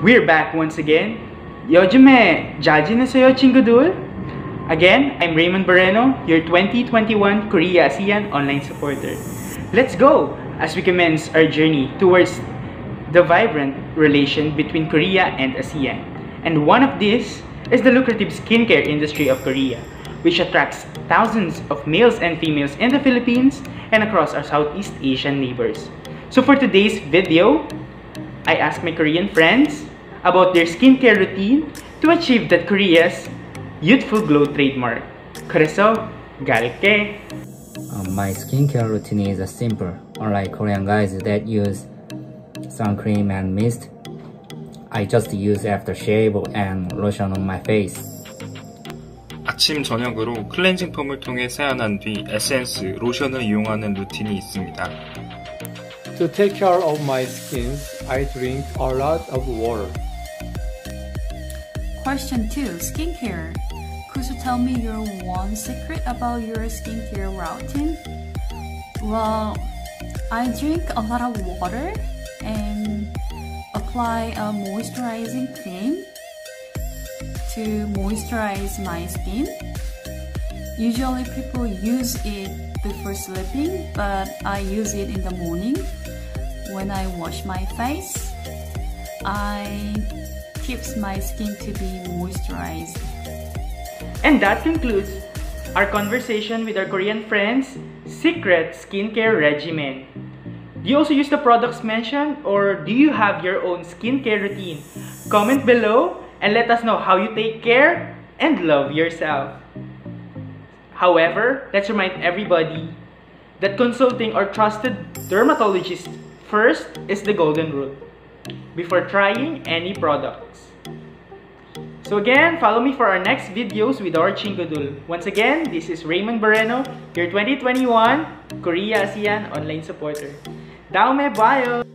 We're back once again. Yojime, jaji na sayo. Again, I'm Raymond Barreno, your 2021 Korea ASEAN online supporter. Let's go as we commence our journey towards the vibrant relation between Korea and ASEAN. And one of these is the lucrative skincare industry of Korea, which attracts thousands of males and females in the Philippines and across our Southeast Asian neighbors. So for today's video, I asked my Korean friends about their skincare routine to achieve that Korea's youthful glow trademark. 그래서 갈게. Uh, my skincare routine is simple. Unlike Korean guys that use sun cream and mist, I just use aftershave and lotion on my face. 아침 저녁으로 클렌징 폼을 통해 세안한 뒤 에센스, 로션을 이용하는 루틴이 있습니다. To take care of my skin, I drink a lot of water. Question 2 Skincare. Could you tell me your one secret about your skincare routine? Well, I drink a lot of water and apply a moisturizing cream to moisturize my skin. Usually people use it before sleeping, but I use it in the morning when I wash my face. I keeps my skin to be moisturized. And that concludes our conversation with our Korean friends' secret skincare regimen. Do you also use the products mentioned or do you have your own skincare routine? Comment below and let us know how you take care and love yourself. However, let's remind everybody that consulting our trusted dermatologist first is the golden rule before trying any products. So again, follow me for our next videos with our Chingodul. Once again, this is Raymond Moreno, your 2021 Korea ASEAN online supporter. Daume bayo!